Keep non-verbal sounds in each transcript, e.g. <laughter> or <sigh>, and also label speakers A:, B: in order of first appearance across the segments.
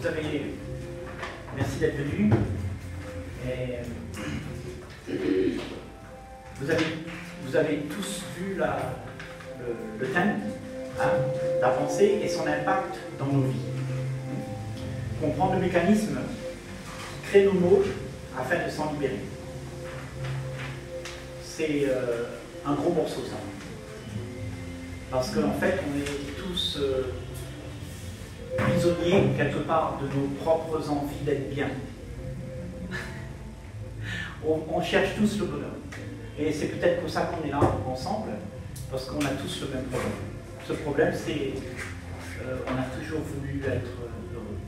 A: vous avez. Merci d'être venu. Et vous, avez, vous avez tous vu la, le, le thème, hein, la pensée et son impact dans nos vies. Comprendre le mécanisme qui crée nos mots afin de s'en libérer. C'est euh, un gros morceau, ça. Parce qu'en fait, on est tous euh, prisonniers, quelque part, de nos propres envies d'être bien. <laughs> on, cherche tous le bonheur. Et c'est peut-être pour ça qu'on est là ensemble, parce qu'on a tous le même problème. Ce problème, c'est euh, on a toujours voulu être heureux.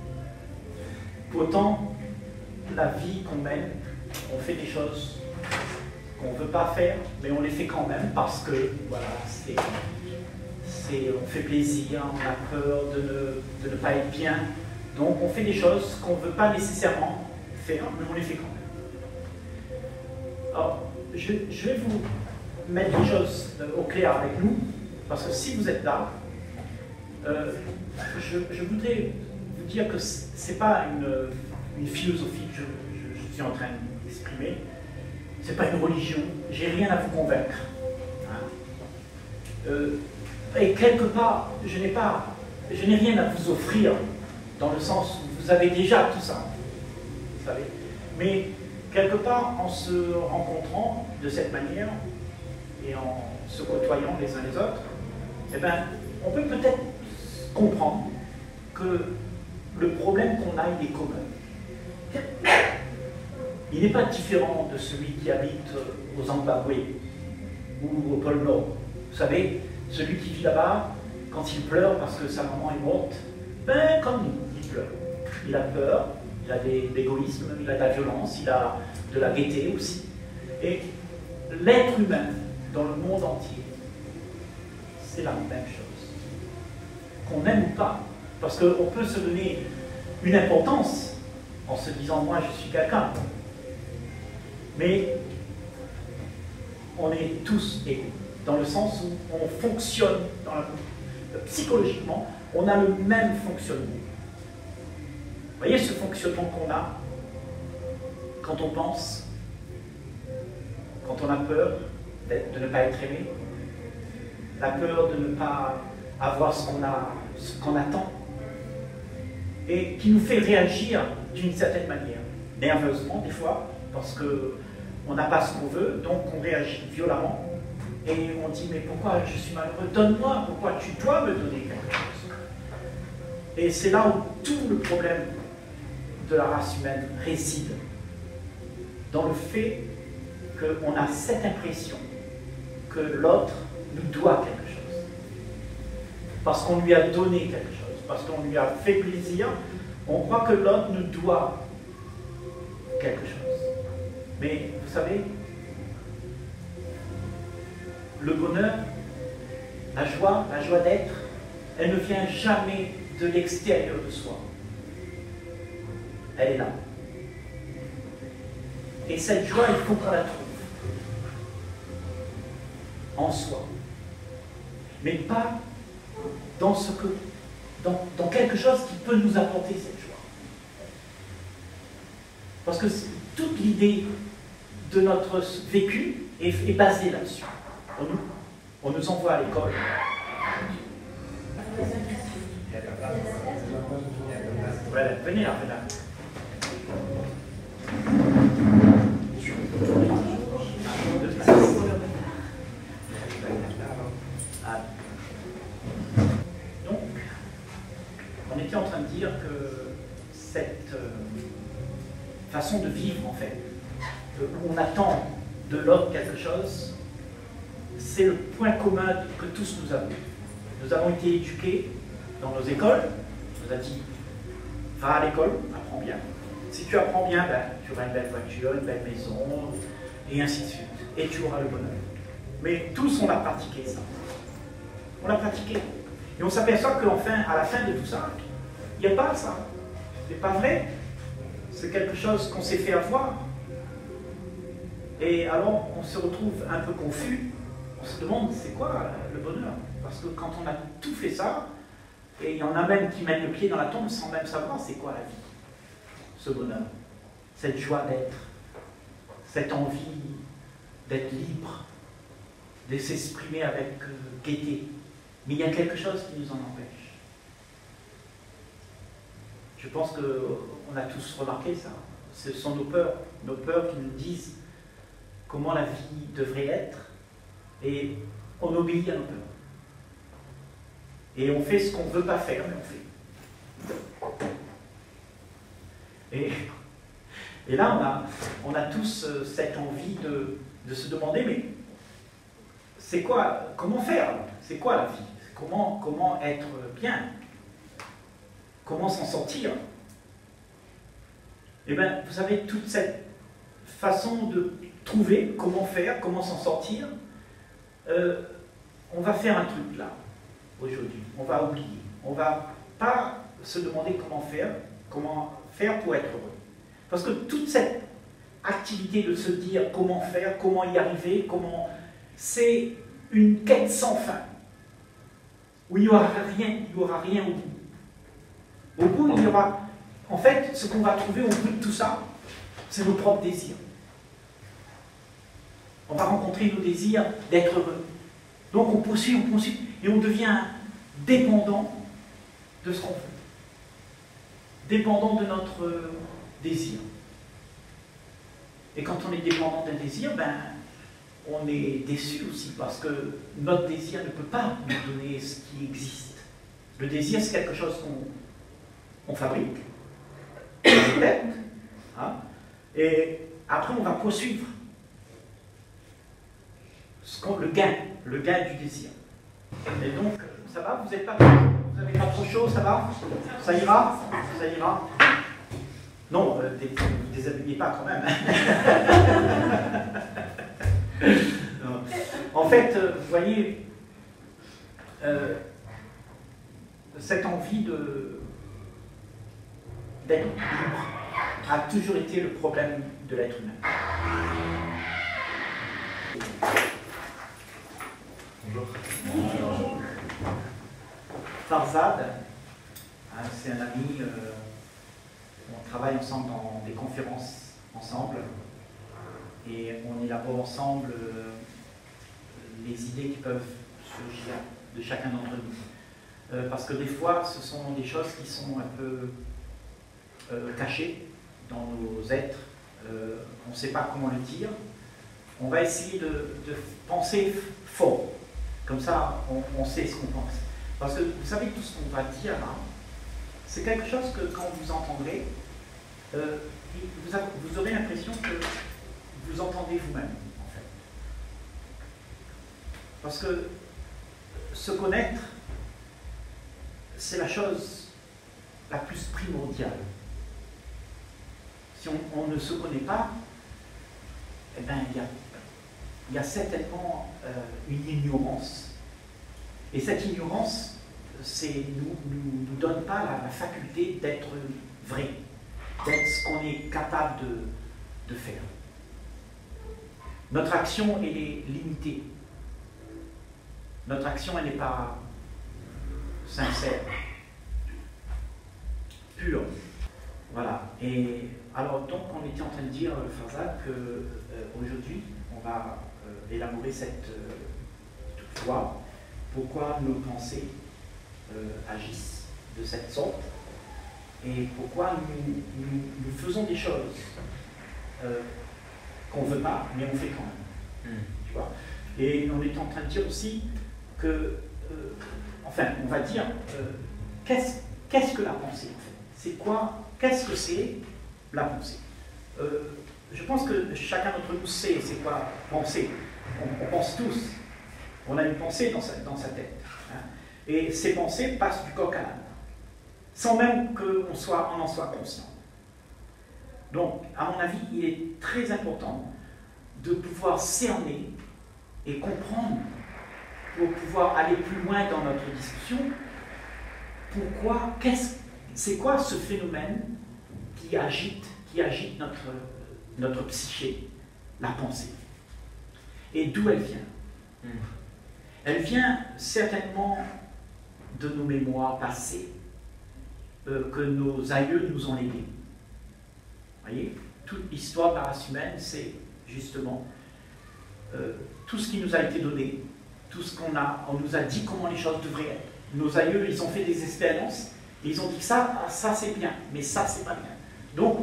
A: Pourtant, la vie qu'on mène, on fait des choses qu'on ne veut pas faire, mais on les fait quand même parce que, voilà, c'est, on fait plaisir, on a peur de ne, de ne pas être bien. Donc on fait des choses qu'on ne veut pas nécessairement faire, mais on les fait quand même. Alors, je, vais vous mettre les choses euh, au clair avec nous, parce que si vous êtes là, euh, je, voudrais vous dire que ce n'est pas une, une philosophie que je suis en train d'exprimer, ce n'est pas une religion, j'ai rien à vous convaincre. hein. Euh, et quelque part, je n'ai pas, je n'ai rien à vous offrir dans le sens où vous avez déjà tout ça, vous savez. Mais quelque part, en se rencontrant de cette manière et en se côtoyant les uns les autres, eh ben, on peut peut-être comprendre que le problème qu'on a, il est commun. Il n'est pas différent de celui qui habite au Zimbabwe ou au pôle Nord. Vous savez, celui qui vit là-bas, quand il pleure parce que sa maman est morte, ben comme nous, il pleure. Il a peur, il a de l'égoïsme, il a de la violence, il a de la gaieté aussi. Et l'être humain dans le monde entier, c'est la même chose. Qu'on aime ou pas. Parce qu'on peut se donner une importance en se disant moi je suis quelqu'un. Mais on est tous égaux, dans le sens où on fonctionne psychologiquement, on a le même fonctionnement. Vous voyez ce fonctionnement qu'on a quand on pense, quand on a peur de ne pas être aimé, la peur de ne pas avoir ce qu'on a, ce qu'on attend, et qui nous fait réagir d'une certaine manière, nerveusement des fois, parce que on n'a pas ce qu'on veut, donc on réagit violemment, et on dit mais pourquoi je suis malheureux? Donne-moi, pourquoi tu dois me donner quelque chose? Et c'est là où tout le problème de la race humaine réside, dans le fait qu'on a cette impression que l'autre nous doit quelque chose. Parce qu'on lui a donné quelque chose, parce qu'on lui a fait plaisir, on croit que l'autre nous doit quelque chose. Mais vous savez, le bonheur, la joie, la joie d'être, elle ne vient jamais de l'extérieur de soi. Elle est là. Et cette joie, il faut qu'on la trouve en soi. Mais pas dans, quelque chose qui peut nous apporter cette joie. Parce que toute l'idée de notre vécu est, est basée là-dessus. On nous, on nous envoie à l'école. Voilà, venez là, venez là. Ah. Donc, on était en train de dire que cette euh, façon de vivre, en fait, euh, où on attend de l'autre quelque chose, c'est le commun que tous nous avons. Nous avons été éduqués dans nos écoles, on nous a dit, va à l'école, apprends bien. Si tu apprends bien, ben, tu auras une belle voiture, une belle maison, et ainsi de suite. Et tu auras le bonheur. Mais tous, on a pratiqué ça. On l'a pratiqué. Et on s'aperçoit qu'enfin, à la fin de tout ça, il n'y a pas ça. C'est pas vrai. C'est quelque chose qu'on s'est fait avoir. Et alors, on se retrouve un peu confus. On se demande, c'est quoi le bonheur? Parce que quand on a tout fait ça, Et il y en a même qui mettent le pied dans la tombe sans même savoir c'est quoi la vie, ce bonheur, cette joie d'être, cette envie d'être libre, de s'exprimer avec euh, gaieté. Mais il y a quelque chose qui nous en empêche. Je pense qu'on a tous remarqué ça. Ce sont nos peurs, nos peurs qui nous disent comment la vie devrait être et on obéit à nos peurs. Et on fait ce qu'on ne veut pas faire, mais on fait. Et, là, on a, tous euh, cette envie de, de se demander, mais c'est quoi, comment faire? C'est quoi la vie? Comment, comment être bien? Comment s'en sortir? Eh bien, vous savez, toute cette façon de trouver comment faire, comment s'en sortir, euh, on va faire un truc là, aujourd'hui. On va oublier. On va pas se demander comment faire, comment faire pour être heureux. Parce que toute cette activité de se dire comment faire, comment y arriver, comment, c'est une quête sans fin, où il n'y aura rien, il n'y aura rien au bout. Au bout, il y aura, en fait, ce qu'on va trouver au bout de tout ça, c'est nos propres désirs. On va rencontrer nos désirs d'être heureux. Donc on poursuit, on poursuit, et on devient dépendant de ce qu'on fait. Dépendant de notre désir. Et quand on est dépendant d'un désir, ben, on est déçu aussi parce que notre désir ne peut pas nous donner ce qui existe. Le désir, c'est quelque chose qu'on fabrique, répète, hein, et après on va poursuivre le gain, le gain du désir. Et donc, ça va Vous n'avez pas, vous pas trop chaud Ça va? Ça ira? Ça ira? Non, euh, ne déshabillez pas quand même. <laughs> en fait, euh, vous voyez, euh, cette envie d'être libre a toujours été le problème de l'être humain. Farzad, hein, c'est un ami, euh, on travaille ensemble dans des conférences ensemble et on élabore ensemble euh, les idées qui peuvent surgir de chacun d'entre nous. Euh, parce que des fois, ce sont des choses qui sont un peu cachées dans nos êtres, on ne sait pas comment le dire. On va essayer de, de penser fort comme ça, on, sait ce qu'on pense. Parce que vous savez, tout ce qu'on va dire là, c'est quelque chose que quand vous entendrez, euh, vous, aurez l'impression que vous entendez vous-même, en fait. Parce que se connaître, c'est la chose la plus primordiale. Si on, ne se connaît pas, eh bien, il y a il y a certainement euh, une ignorance. Et cette ignorance ne nous, nous, donne pas la, faculté d'être vrai, d'être ce qu'on est capable de, de, faire. Notre action, elle est limitée. Notre action, elle n'est pas sincère, pure. Voilà. Et alors, donc, on était en train de dire, Farzad, qu'aujourd'hui, euh, on va euh, élaborer cette foi, euh, pourquoi nos pensées euh, agissent de cette sorte et pourquoi nous, faisons des choses qu'on ne veut pas, mais on fait quand même. Hmm. Tu vois? Et on est en train de dire aussi que, enfin, on va dire, qu'est-ce que la pensée en fait? C'est quoi Qu'est-ce que c'est la pensée? Je pense que chacun d'entre nous sait c'est quoi penser on, pense tous. On a une pensée dans sa, tête. Hein. Et ces pensées passent du coq à l'âne, sans même qu'on en soit conscient. Donc, à mon avis, il est très important de pouvoir cerner et comprendre, pour pouvoir aller plus loin dans notre discussion, pourquoi, c'est quoi ce phénomène qui agite, qui agite notre, notre psyché, la pensée et d'où elle vient. Hmm. Elle vient certainement de nos mémoires passées euh, que nos aïeux nous ont léguées. Vous voyez Toute l'histoire de la race humaine, c'est justement euh, tout ce qui nous a été donné, tout ce qu'on a, on nous a dit comment les choses devraient être. Nos aïeux, ils ont fait des expériences, et ils ont dit que ça, ça c'est bien, mais ça c'est pas bien. Donc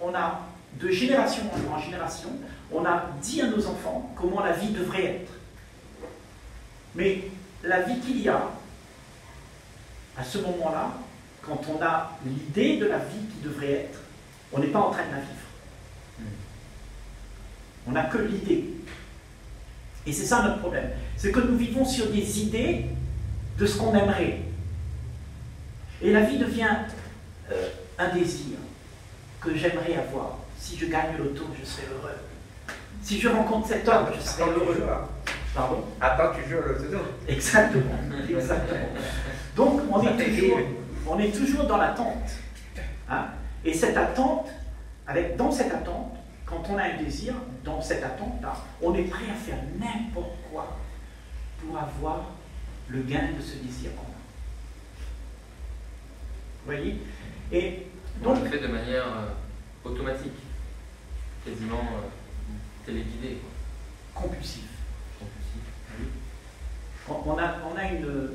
A: on, a, de génération en génération, on a dit à nos enfants comment la vie devrait être. Mais la vie qu'il y a, à ce moment-là, quand on a l'idée de la vie qui devrait être, on n'est pas en train de la vivre. On n'a que l'idée. Et c'est ça notre problème. C'est que nous vivons sur des idées de ce qu'on aimerait. Et la vie devient euh, un désir que j'aimerais avoir. Si je gagne l'auto, je serai heureux. Si je rencontre cet homme, je serai heureux.
B: Pardon Attends, tu joues à l'auto.
A: Exactement, exactement. Donc, on est, toujours, on est toujours dans l'attente. Hein. Et cette attente, avec, dans cette attente, quand on a un désir, dans cette attente-là, on est prêt à faire n'importe quoi pour avoir le gain de ce désir qu'on a. Vous voyez?
C: Et donc, on le fait de manière euh, automatique, quasiment euh, téléguidée.
A: Compulsif. Compulsif. Oui. On a, on a une,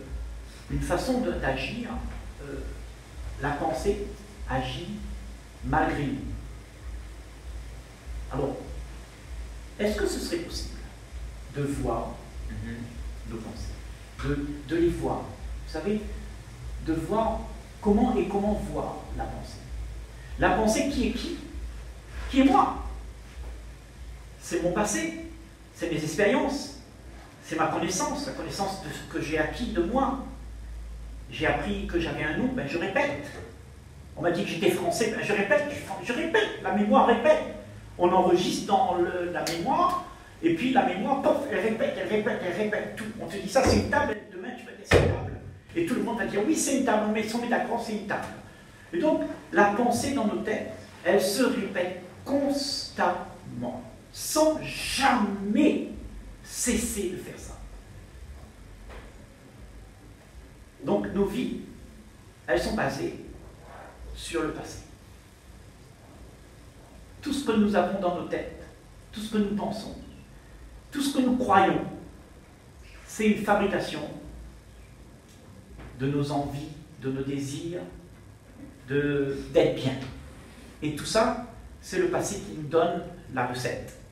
A: une façon d'agir. Euh, la pensée agit malgré nous. Alors, est-ce que ce serait possible de voir mm-hmm. nos pensées, de, de les voir Vous savez, de voir Comment et comment voir la pensée? La pensée qui est qui? Qui est moi C'est mon passé, c'est mes expériences, c'est ma connaissance, la connaissance de ce que j'ai acquis de moi. J'ai appris que j'avais un nom, ben je répète. On m'a dit que j'étais français, ben je répète, je, répète, la mémoire répète. On enregistre dans la mémoire, et puis la mémoire, pof, elle répète, elle répète, elle répète tout. On te dit ça, c'est une table, demain tu vas être une table. Et tout le monde va dire oui, c'est une table, mais si on met d'accord, c'est une table. Et donc, la pensée dans nos têtes, elle se répète constamment, sans jamais cesser de faire ça. Donc, nos vies, elles sont basées sur le passé. Tout ce que nous avons dans nos têtes, tout ce que nous pensons, tout ce que nous croyons, c'est une fabrication de nos envies, de nos désirs, d'être bien. Et tout ça, c'est le passé qui nous donne la recette.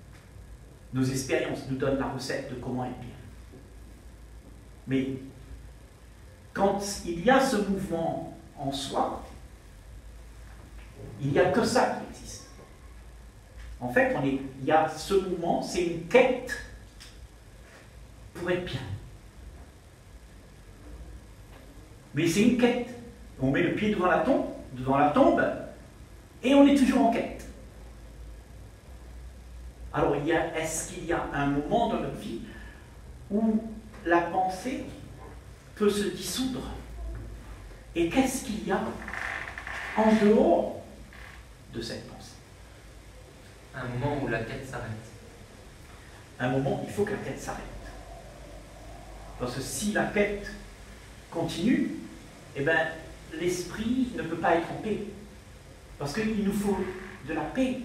A: Nos expériences nous donnent la recette de comment être bien. Mais quand il y a ce mouvement en soi, il n'y a que ça qui existe. En fait, il y a ce mouvement, c'est une quête pour être bien. Mais c'est une quête. On met le pied devant la tombe, devant la tombe, et on est toujours en quête. Alors, est-ce qu'il y a un moment dans notre vie où la pensée peut se dissoudre? Et qu'est-ce qu'il y a en dehors de cette pensée?
C: Un moment où la quête s'arrête.
A: Un moment, il faut que la quête s'arrête. Parce que si la quête continue, eh ben, l'esprit ne peut pas être en paix. Parce qu'il nous faut de la paix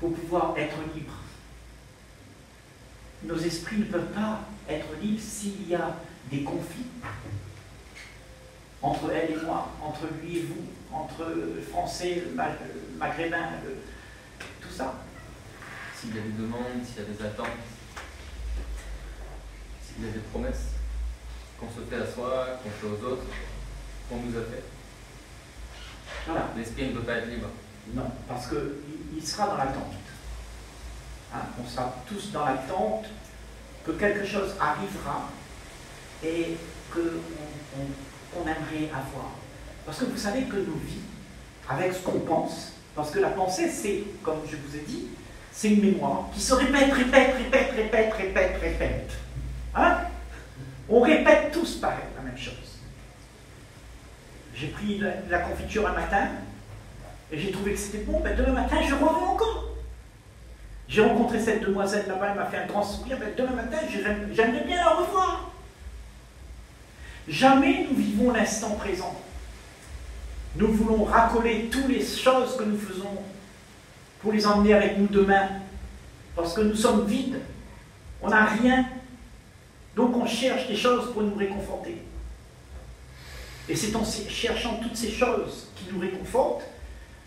A: pour pouvoir être libre. Nos esprits ne peuvent pas être libres s'il y a des conflits entre elle et moi, entre lui et vous, entre le français, le maghrébin, tout ça.
C: S'il y a des demandes, s'il y a des attentes, s'il y a des promesses qu'on se fait à soi, qu'on fait aux autres, qu'on nous a fait. Voilà. L'esprit ne peut pas être libre.
A: Non, parce qu'il sera dans l'attente. Hein, on sera tous dans l'attente que quelque chose arrivera et qu'on aimerait avoir. Parce que vous savez que nos vies, avec ce qu'on pense, parce que la pensée, c'est, comme je vous ai dit, c'est une mémoire qui se répète, répète, répète, répète, répète, répète. Hein? On répète tous pareil la même chose. J'ai pris la, confiture un matin et j'ai trouvé que c'était bon, ben demain matin je reviens encore. J'ai rencontré cette demoiselle là-bas, elle m'a fait un grand sourire, ben demain matin j'aimerais bien la revoir. Jamais nous vivons l'instant présent. Nous voulons racoler toutes les choses que nous faisons pour les emmener avec nous demain, parce que nous sommes vides, on n'a rien, donc on cherche des choses pour nous réconforter. Et c'est en cherchant toutes ces choses qui nous réconfortent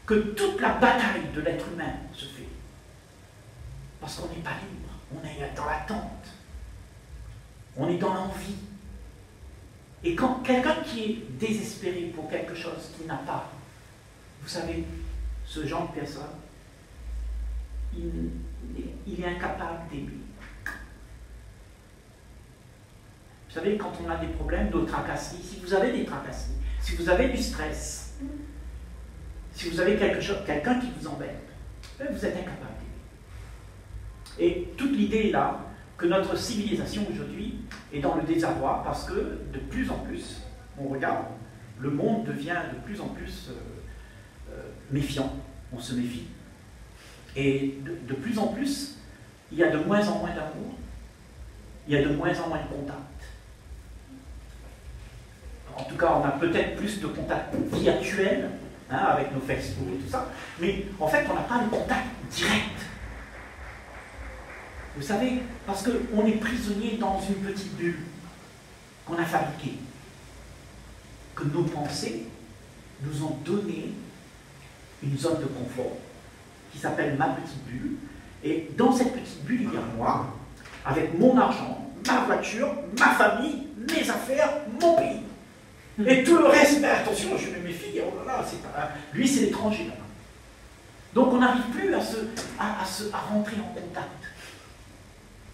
A: que toute la bataille de l'être humain se fait. Parce qu'on n'est pas libre, on est dans l'attente, on est dans l'envie. Et quand quelqu'un qui est désespéré pour quelque chose qu'il n'a pas, vous savez, ce genre de personne, il, est incapable d'aimer. Vous savez, quand on a des problèmes de tracasserie, si vous avez des tracasseries, si vous avez du stress, si vous avez quelque chose, quelqu'un qui vous embête, ben, vous êtes incapable d'aimer. Et toute l'idée est là que notre civilisation aujourd'hui est dans le désarroi parce que de plus en plus, on regarde, le monde devient de plus en plus euh, euh, méfiant, on se méfie. Et de, plus en plus, il y a de moins en moins d'amour, il y a de moins en moins de contact. En tout cas, on a peut-être plus de contacts virtuels hein, avec nos Facebook et tout ça, mais en fait, on n'a pas de contact direct. Vous savez, parce qu'on est prisonnier dans une petite bulle qu'on a fabriquée, que nos pensées nous ont donné une zone de confort qui s'appelle ma petite bulle. Et dans cette petite bulle, il y a moi, avec mon argent, ma voiture, ma famille, mes affaires, mon pays. <laughs> Et tout le reste, mais attention, je me méfie, oh là là, c'est pas, lui c'est l'étranger là. Donc on n'arrive plus à, se, à, se, à rentrer en contact.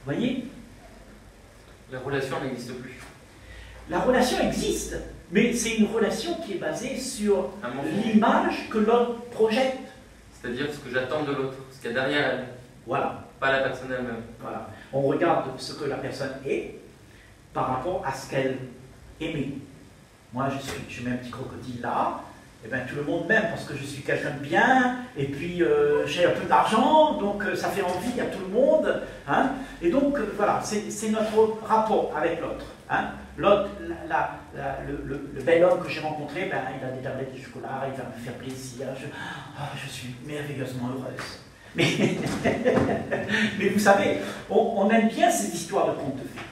A: Vous voyez?
C: La relation n'existe plus.
A: La relation existe, mais c'est une relation qui est basée sur l'image que l'autre projette.
C: C'est-à-dire ce que j'attends de l'autre, ce qu'il y a derrière elle.
A: Voilà.
C: Pas la personne elle-même.
A: Voilà. On regarde ce que la personne est par rapport à ce qu'elle aimait. Moi, je, mets un petit crocodile là, et eh bien tout le monde m'aime parce que je suis quelqu'un de bien, et puis euh, j'ai un peu d'argent, donc euh, ça fait envie à tout le monde. Hein. Et donc euh, voilà, c'est notre rapport avec l'autre. Hein. L'autre, le, bel homme que j'ai rencontré, ben, il a des tablettes de chocolat, il va me faire plaisir, je, ah, suis merveilleusement heureuse. Mais, <laughs> mais vous savez, on, on, aime bien ces histoires de contes de fées.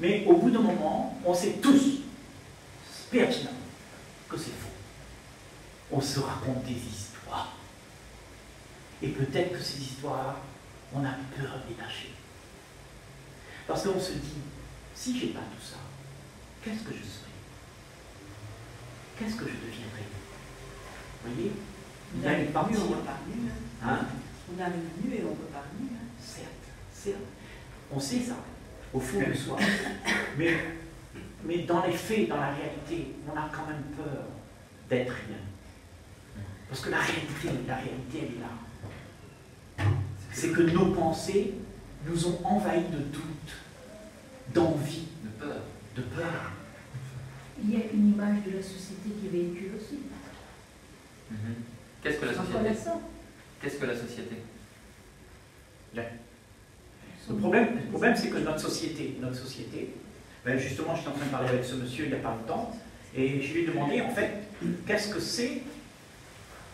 A: Mais au bout d'un moment, on sait tous pertinemment que c'est faux. On se raconte des histoires. Et peut-être que ces histoires, on a peur de les lâcher. Parce qu'on se dit, si j'ai pas tout ça, qu'est-ce que je serai? Qu'est-ce que je deviendrai? Vous voyez?
D: On a une partie. On pas
A: hein
D: On a nu et on ne peut pas venir.
A: Certes, certes. On sait ça, au fond de <laughs> soi. Mais mais dans les faits, dans la réalité, on a quand même peur d'être rien. Parce que la réalité, la réalité, elle est là. C'est que nos pensées nous ont envahis de doute, d'envie,
C: de peur.
A: De peur.
D: Il y a une image de la société qui véhicule aussi.
C: Mhm. Qu'est-ce que la société Qu'est-ce que la société
A: Le problème, le problème c'est que notre société, notre société, ben, justement, j'étais en train de parler avec ce monsieur il n'y a pas longtemps, et je lui ai demandé, en fait, qu'est-ce que c'est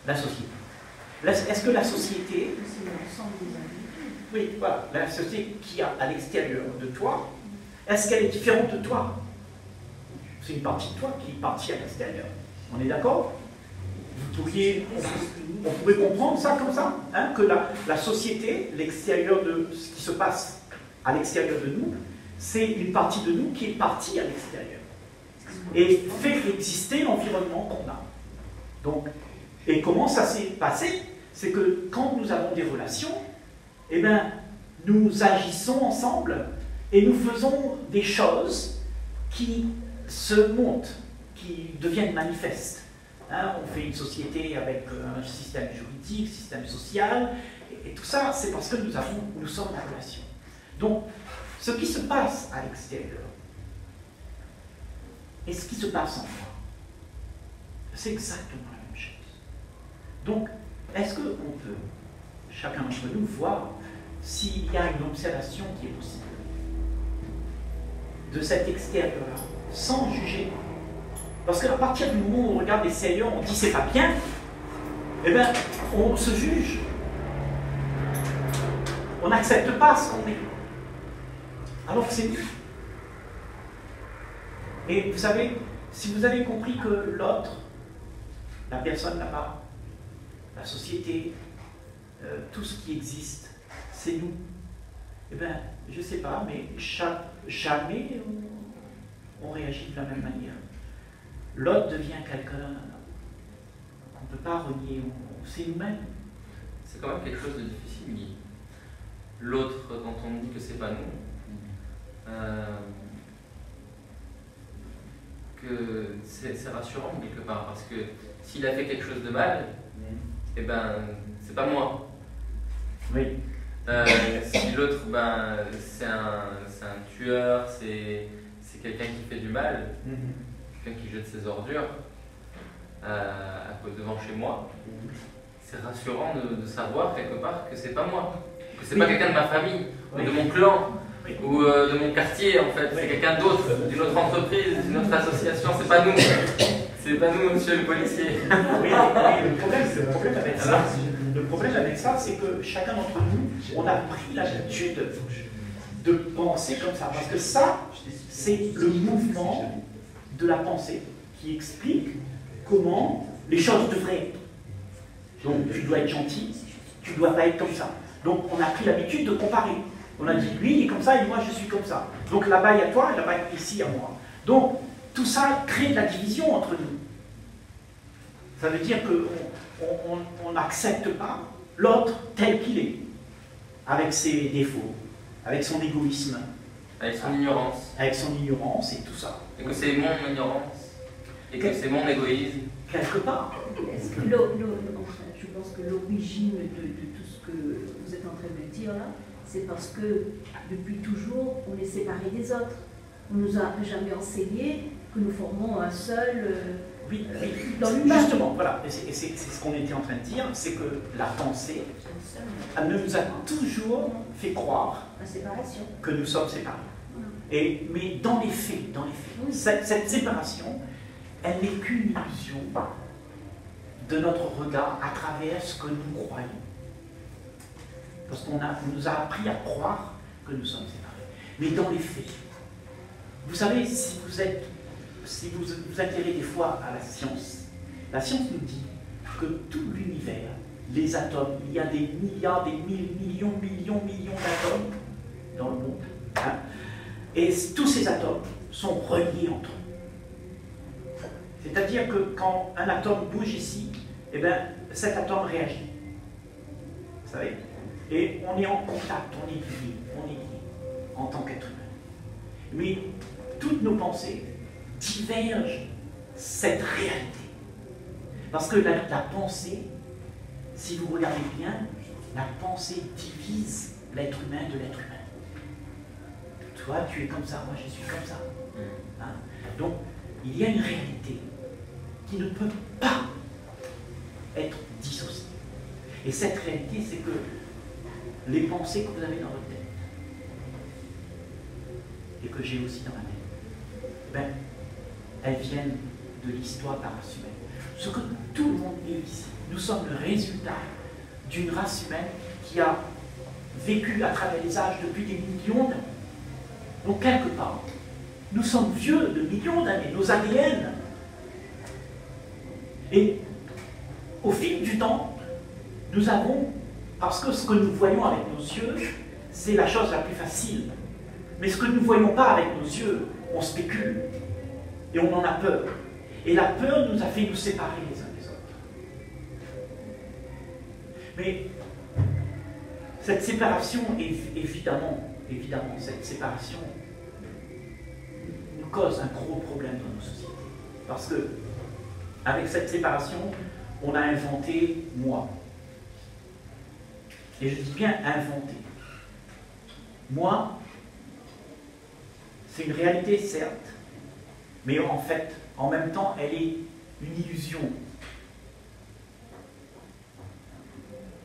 A: la société? Est-ce que la société... Oui, voilà, la société qui a à l'extérieur de toi, est-ce qu'elle est différente de toi? C'est une partie de toi qui est partie à l'extérieur. On est d'accord? Vous pourriez, on, pourrait comprendre ça comme ça, hein, que la société, l'extérieur de ce qui se passe à l'extérieur de nous, c'est une partie de nous qui est partie à l'extérieur et fait exister l'environnement qu'on a. Donc, et comment ça s'est passé? C'est que quand nous avons des relations, eh bien, nous agissons ensemble et nous faisons des choses qui se montent, qui deviennent manifestes. Hein, on fait une société avec un système juridique, un système social, et, et tout ça, c'est parce que nous, avons, nous sommes en relation. Donc, ce qui se passe à l'extérieur et ce qui se passe en moi, c'est exactement la même chose. Donc, est-ce qu'on peut, chacun d'entre nous, voir s'il y a une observation qui est possible de cet extérieur-là, sans juger? Parce qu'à partir du moment où on regarde les sérieux, on dit c'est pas bien, eh bien, on se juge. On n'accepte pas ce qu'on est. Alors que c'est nous. Et vous savez, si vous avez compris que l'autre, la personne là-bas, la société, euh, tout ce qui existe, c'est nous, eh bien, je ne sais pas, mais jamais on, réagit de la même manière. L'autre devient quelqu'un qu'on ne peut pas renier, c'est nous-mêmes.
C: C'est quand même quelque chose de difficile, L'autre, quand on dit que c'est pas nous, euh, que c'est rassurant quelque part, parce que s'il a fait quelque chose de mal, eh ben, c'est pas moi.
A: Oui.
C: Euh, si l'autre, ben, c'est un, un, tueur, c'est quelqu'un qui fait du mal, mm-hmm. quelqu'un qui jette ses ordures euh, devant chez moi, c'est rassurant de, savoir quelque part que c'est pas moi, que c'est pas quelqu'un de ma famille, ou de mon clan, ou euh, de mon quartier en fait, c'est quelqu'un d'autre, d'une autre entreprise, d'une autre association, c'est pas nous. C'est pas nous, monsieur le policier.
A: Oui, le problème, avec ça, le problème avec ça, c'est que chacun d'entre nous, on a pris l'habitude de penser comme ça. Parce que ça, c'est le mouvement de la pensée qui explique comment les choses devraient être. Donc, tu dois être gentil, tu dois pas être comme ça. Donc, on a pris l'habitude de comparer. On a dit, lui, il est comme ça et moi, je suis comme ça. Donc, là-bas, il y a toi et là-bas, ici, il y a moi. Donc, tout ça crée de la division entre nous. Ça veut dire qu'on n'accepte pas l'autre tel qu'il est, avec ses défauts, avec son égoïsme.
C: Avec son ignorance.
A: Avec son ignorance et tout ça.
C: Et que c'est mon ignorance. Et que c'est mon égoïsme.
A: Quelque part.
D: Est-ce que je pense que l'origine de, tout ce que vous êtes en train de dire là, c'est parce que depuis toujours, on est séparés des autres. On ne nous a jamais enseigné que nous formons un seul. Euh,
A: oui, Justement, voilà, et c'est ce qu'on était en train de dire, c'est que la pensée, elle nous a toujours fait croire que nous sommes séparés. Et, mais dans les faits, dans les faits cette, séparation, elle n'est qu'une illusion de notre regard à travers ce que nous croyons. Parce qu'on nous a appris à croire que nous sommes séparés. Mais dans les faits, vous savez, si vous êtes si vous vous atterrez des fois à la science, la science nous dit que tout l'univers, les atomes, il y a des milliards, des millions, millions, millions d'atomes dans le monde. Hein, et tous ces atomes sont reliés entre eux. C'est-à-dire que quand un atome bouge ici, eh bien, cet atome réagit. Vous savez? Et on est en contact, on est lié, on est lié en tant qu'être humain. Mais toutes nos pensées, diverge cette réalité. Parce que la, pensée, si vous regardez bien, la pensée divise l'être humain de l'être humain. Toi, tu es comme ça, moi je suis comme ça. Hein? Donc, il y a une réalité qui ne peut pas être dissociée. Et cette réalité, c'est que les pensées que vous avez dans votre tête, et que j'ai aussi dans ma tête, ben, elles viennent de l'histoire de la race humaine. Ce que tout le monde est ici, nous sommes le résultat d'une race humaine qui a vécu à travers les âges depuis des millions d'années. Donc quelque part, nous sommes vieux de millions d'années, nos ADN. Et au fil du temps, nous avons, parce que ce que nous voyons avec nos yeux, c'est la chose la plus facile. Mais ce que nous ne voyons pas avec nos yeux, on spécule. Et on en a peur. Et la peur nous a fait nous séparer les uns des autres. Mais cette séparation, évidemment, évidemment, cette séparation nous cause un gros problème dans nos sociétés. Parce que, avec cette séparation, on a inventé moi. Et je dis bien inventé. Moi, c'est une réalité, certes, mais en fait, en même temps, elle est une illusion.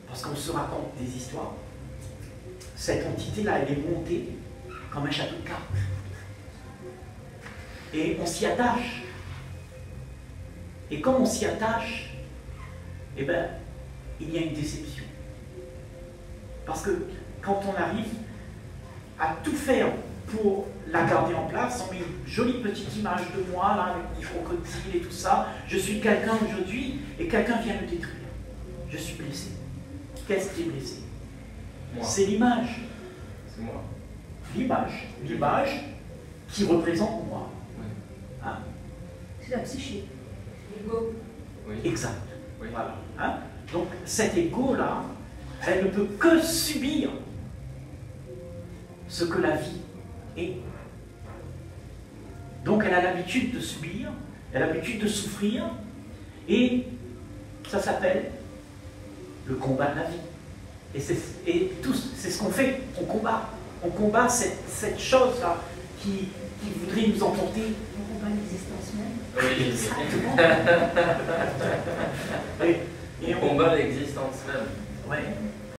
A: Parce qu'on se raconte des histoires. Cette entité-là, elle est montée comme un château de cartes. Et on s'y attache. Et comme on s'y attache, eh bien, il y a une déception. Parce que quand on arrive à tout faire pour la garder en place, on met une jolie petite image de moi, là, avec des crocodiles et tout ça. Je suis quelqu'un aujourd'hui et quelqu'un vient me détruire. Je suis blessé. Qu'est-ce qui est blessé? C'est l'image.
C: C'est moi.
A: L'image. L'image qui représente moi.
D: Hein? C'est la psyché.
E: L'ego.
C: Oui.
A: Exact.
C: Oui.
A: Voilà. Hein? Donc cet ego-là, elle ne peut que subir ce que la vie est. Donc elle a l'habitude de subir, elle a l'habitude de souffrir, et ça s'appelle le combat de la vie. Et c'est et tous, c'est ce qu'on fait, on combat. On combat cette, cette chose-là qui, qui voudrait nous emporter.
D: On combat l'existence même.
C: Oui. <laughs>
A: Exactement. <laughs> Right.